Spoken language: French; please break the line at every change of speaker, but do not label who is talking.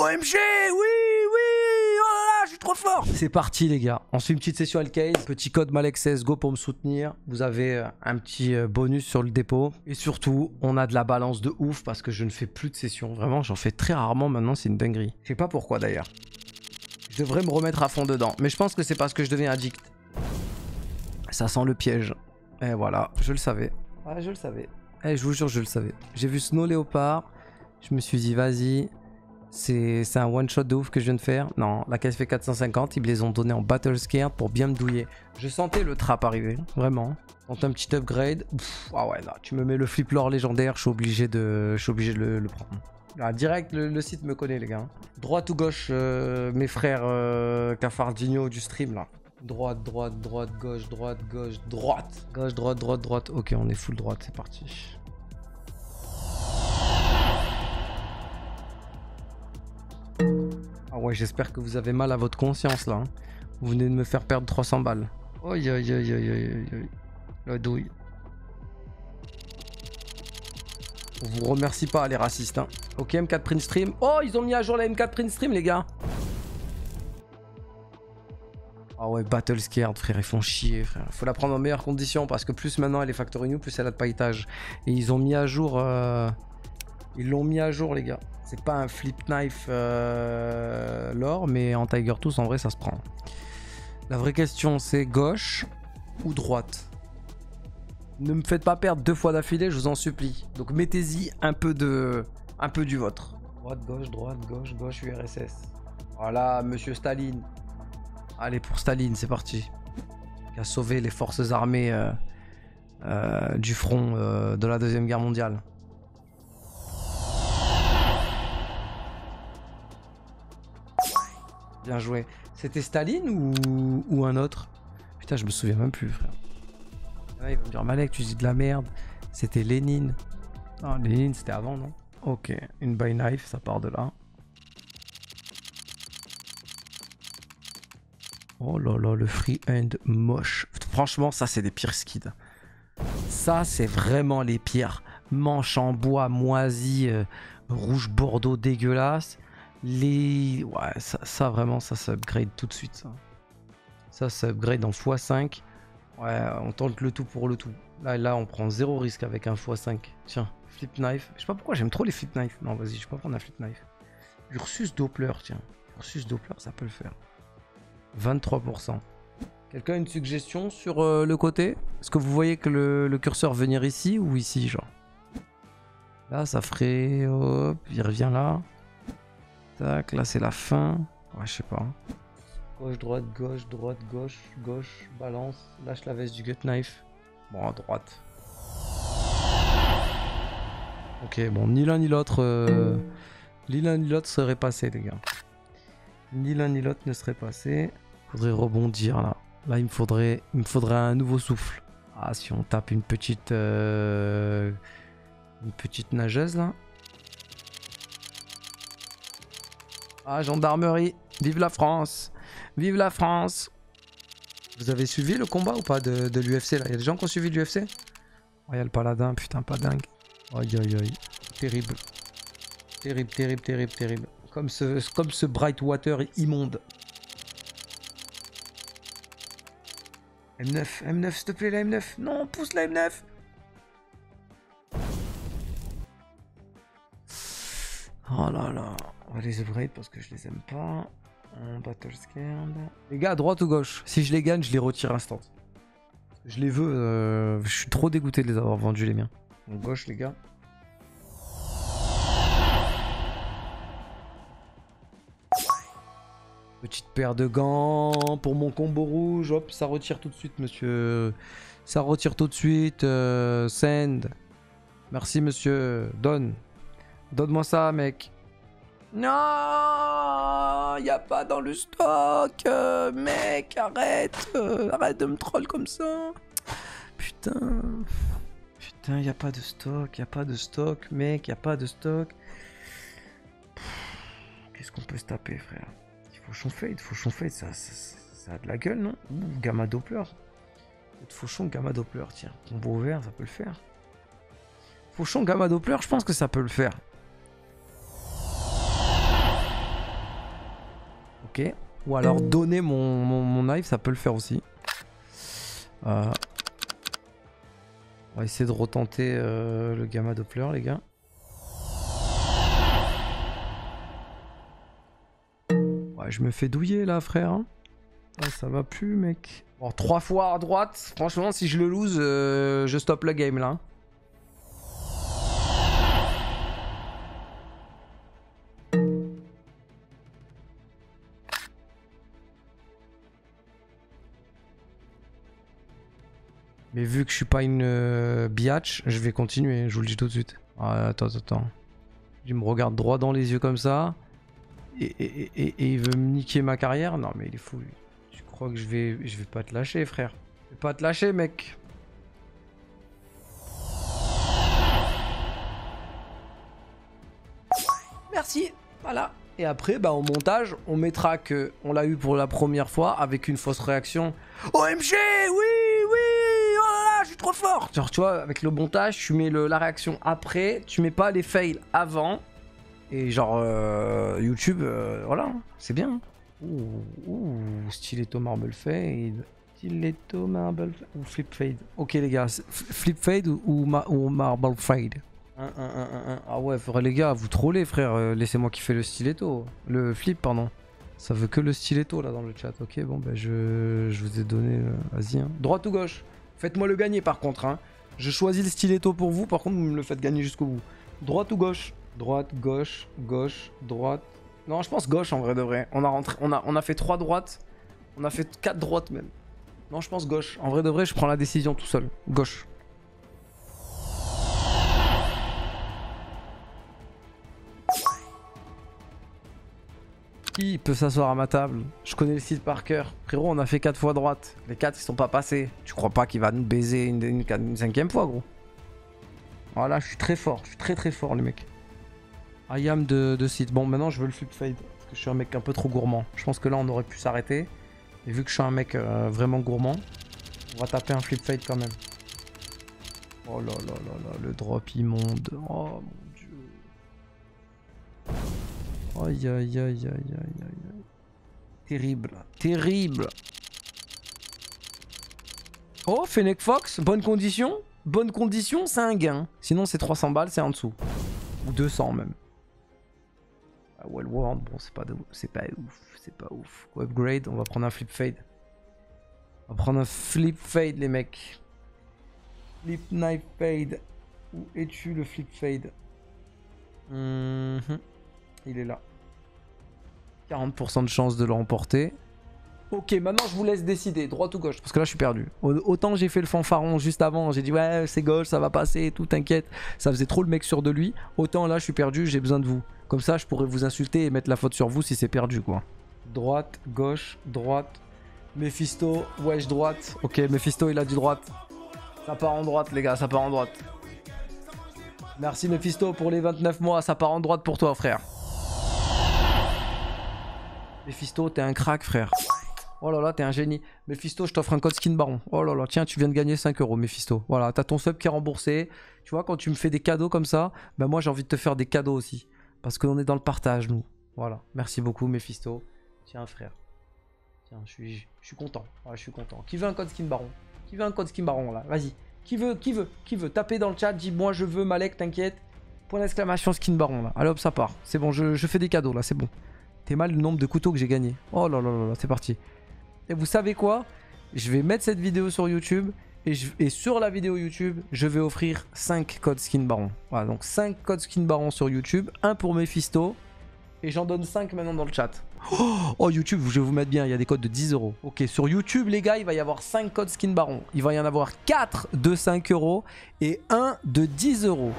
OMG, oui, oui, oh là là, je suis trop fort. C'est parti les gars, on suit une petite session Alcase, petit code Malex Go pour me soutenir. Vous avez euh, un petit euh, bonus sur le dépôt. Et surtout, on a de la balance de ouf parce que je ne fais plus de sessions. Vraiment, j'en fais très rarement maintenant, c'est une dinguerie. Je sais pas pourquoi d'ailleurs. Je devrais me remettre à fond dedans. Mais je pense que c'est parce que je deviens addict. Ça sent le piège. Et voilà, je le savais. Ah, je le savais. Eh, je vous jure, je le savais. J'ai vu Snow Léopard. Je me suis dit, vas-y. C'est un one shot de ouf que je viens de faire. Non, la fait 450. Ils me les ont donné en Battle Scared pour bien me douiller. Je sentais le trap arriver, vraiment. On un petit upgrade. ah ouais, là, tu me mets le flip lore légendaire. Je suis obligé de, obligé de le, prendre. Là, direct, le, site me connaît, les gars. Droite ou gauche, euh, mes frères euh, Cafardinho du stream, là. Droite, droite, droite, gauche, droite, gauche, droite. Gauche, droite, droite, droite. Ok, on est full droite, c'est parti. Ouais, j'espère que vous avez mal à votre conscience là. Hein. Vous venez de me faire perdre 300 balles. Aïe aïe aïe aïe aïe aïe. La douille. On vous remercie pas les racistes. Hein. Ok, M4 print stream. Oh, ils ont mis à jour la M4 print stream les gars. Ah ouais, Battle Scared, frère, ils font chier, frère. Faut la prendre en meilleures conditions parce que plus maintenant elle est Factory New, plus elle a de pailletage. Et ils ont mis à jour. Euh, ils l'ont mis à jour, les gars. C'est pas un flip knife euh... l'or, mais en Tiger Tooth, en vrai, ça se prend. La vraie question, c'est gauche ou droite? Ne me faites pas perdre deux fois d'affilée, je vous en supplie. Donc mettez-y un peu un peu du vôtre. Droite, gauche, droite, gauche, gauche, URSS. Voilà, Monsieur Staline. Allez, pour Staline, c'est parti. Qui a sauvé les forces armées euh, euh, du front de la Deuxième Guerre mondiale. Bien joué. C'était Staline ou... un autre? Putain, je me souviens même plus, frère. il va me dire, Malek, tu dis de la merde. C'était Lénine. Non, Lénine, c'était avant, non? Ok, une by knife, ça part de là. Oh là là, le free end moche. Franchement, ça, c'est des pires skids. Ça, c'est vraiment les pires. Manche en bois moisi, euh, rouge bordeaux dégueulasse. Les... Ouais, ça, vraiment, ça s'upgrade tout de suite. Ça, ça s'upgrade en x5. Ouais, on tente le tout pour le tout. Là, là, on prend zéro risque avec un x5. Tiens, flip knife. Je sais pas pourquoi j'aime trop les flip knife. Non, vas-y, je vais pas prendre un flip knife. Ursus Doppler, tiens. Ursus Doppler, ça peut le faire. 23%. Quelqu'un a une suggestion sur euh, le côté? Est-ce que vous voyez que le, curseur venir ici ou ici, genre? Là, ça ferait... Hop, il revient là. Tac, là, c'est la fin. Ouais, je sais pas. Gauche, droite, gauche, droite, gauche, gauche, balance. Lâche la veste du gut knife. Bon, à droite. Ok, bon, ni l'un ni l'autre... Euh, ni l'un ni l'autre serait passé, les gars. Ni l'un ni l'autre ne serait passé. Faudrait rebondir là. Là, il me faudrait, il me faudrait un nouveau souffle. Ah, si on tape une petite, euh, une petite nageuse là. Ah, gendarmerie. Vive la France. Vive la France. Vous avez suivi le combat ou pas de, l'UFC là? Il y a des gens qui ont suivi l'UFC Oh, il y a le paladin, putain, pas dingue. Aïe aïe aïe. Terrible. Terrible, terrible, terrible, terrible. Comme ce, comme ce Brightwater immonde. M9, M9, s'il te plaît, la M9. Non, pousse la M9. Oh là là. On va les upgrade parce que je les aime pas. En battle scared. Les gars, à droite ou gauche Si je les gagne, je les retire instant. Je les veux. Euh, je suis trop dégoûté de les avoir vendus, les miens. Donc, gauche, les gars. Petite paire de gants pour mon combo rouge. Hop, ça retire tout de suite, monsieur. Ça retire tout de suite. Euh, send. Merci, monsieur. Donne. Donne-moi ça, mec. Non, y a pas dans le stock. Euh, mec, arrête. Euh, arrête de me troll comme ça. Putain. Putain, y a pas de stock. Y a pas de stock, mec. Y a pas de stock. Qu'est-ce qu'on peut se taper, frère? Fauchon Fade, Fauchon Fade, ça, ça, a de la gueule, non? Gamma Doppler. Fauchon Gamma Doppler, tiens. Combo vert, ça peut le faire. Fauchon Gamma Doppler, je pense que ça peut le faire. Ok. Ou alors donner mon, mon, knife, ça peut le faire aussi. Euh, on va essayer de retenter euh, le gamma Doppler, les gars. Ouais, je me fais douiller là, frère. Hein. ça va plus, mec. Bon, trois fois à droite. Franchement, si je le lose, euh, je stoppe le game là. Mais vu que je suis pas une euh, biatch, je vais continuer, je vous le dis tout de suite. Ah, attends, attends. Il me regarde droit dans les yeux comme ça. Et, il veut me niquer ma carrière Non mais il est fou Tu crois que je vais, je vais pas te lâcher frère Je vais pas te lâcher mec. Merci. Voilà. Et après, bah, au montage, on mettra que on l'a eu pour la première fois avec une fausse réaction. OMG, oui trop fort Genre, tu vois, avec le montage, tu mets la réaction après, tu mets pas les fails avant. Et genre, euh, YouTube, euh, voilà, c'est bien. Ouh, ouh, stiletto marble fade. Stiletto marble fade. Ou flip fade. Ok, les gars, flip fade ou, marble fade ah ouais, les gars, vous trollez, frère. Euh, laissez-moi kiffer le stiletto. Le flip, pardon. Ça veut que le stiletto là dans le chat. Ok, bon, ben je, je vous ai donné. Vas-y, hein. droite ou gauche? Faites-moi le gagner par contre. Hein. Je choisis le stiletto pour vous, par contre vous me le faites gagner jusqu'au bout. Droite ou gauche? Droite, gauche, gauche, droite. Non, je pense gauche en vrai de vrai. On a, rentré, on a, on a fait trois droites. On a fait quatre droites même. Non, je pense gauche. En vrai de vrai, je prends la décision tout seul. Gauche. Qui peut s'asseoir à ma table? Je connais le site par cœur. Frérot, on a fait 4 fois droite. Les 4 ils sont pas passés. Tu crois pas qu'il va nous baiser une, cinquième fois, gros? Voilà, je suis très fort. Je suis très très fort, les mecs. I am de, de site. Bon, maintenant je veux le flip fade. Parce que je suis un mec un peu trop gourmand. Je pense que là on aurait pu s'arrêter. Et vu que je suis un mec euh, vraiment gourmand, on va taper un flip fade quand même. Oh là là là là, le drop immonde. Oh mon dieu. Aïe aïe aïe aïe aïe aïe. Terrible, terrible. Oh, Fennec Fox, bonne condition. Bonne condition, c'est un gain. Sinon, c'est 300 balles, c'est en dessous. Ou 200 même. Ah, World, bon, c'est pas, de... pas ouf. C'est pas ouf. Upgrade, on va prendre un flip fade. On va prendre un flip fade, les mecs. Flip knife fade. Où es-tu le flip fade? Mhm. Il est là. 40% de chance de le remporter. Ok, maintenant je vous laisse décider, droite ou gauche, parce que là je suis perdu. Autant j'ai fait le fanfaron juste avant, j'ai dit ouais c'est gauche, ça va passer, tout t'inquiète. Ça faisait trop le mec sûr de lui. Autant là je suis perdu, j'ai besoin de vous. Comme ça je pourrais vous insulter et mettre la faute sur vous si c'est perdu quoi. Droite, gauche, droite. Mephisto, wesh droite. Ok, Mephisto il a du droite. Ça part en droite les gars, ça part en droite. Merci Mephisto pour les 29 mois, ça part en droite pour toi frère. Mephisto, t'es un crack, frère. Oh là là, t'es un génie. Mephisto, je t'offre un code skin baron. Oh là là, tiens, tu viens de gagner 5 euros, Mephisto. Voilà, t'as ton sub qui est remboursé. Tu vois, quand tu me fais des cadeaux comme ça, ben moi j'ai envie de te faire des cadeaux aussi. Parce qu'on est dans le partage, nous. Voilà, merci beaucoup, Mephisto. Tiens, frère. Tiens, je suis, content. je suis content. Qui veut un code skin baron? Qui veut un code skin baron, là? Vas-y. Qui veut Qui veut Qui veut? Tapez dans le chat, dis moi je veux, Malek, t'inquiète. Point d'exclamation skin baron, là. Allez hop, ça part. C'est bon, je fais des cadeaux, là, c'est bon mal le nombre de couteaux que j'ai gagné. Oh là là là là, c'est parti. Et vous savez quoi? Je vais mettre cette vidéo sur YouTube. Et, je, sur la vidéo YouTube, je vais offrir 5 codes skin baron. Voilà, donc 5 codes skin baron sur YouTube. Un pour Mephisto. Et j'en donne 5 maintenant dans le chat. Oh, YouTube, je vais vous mettre bien, il y a des codes de 10 euros. Ok, sur YouTube, les gars, il va y avoir 5 codes skin baron. Il va y en avoir 4 de 5 euros et 1 de 10 euros.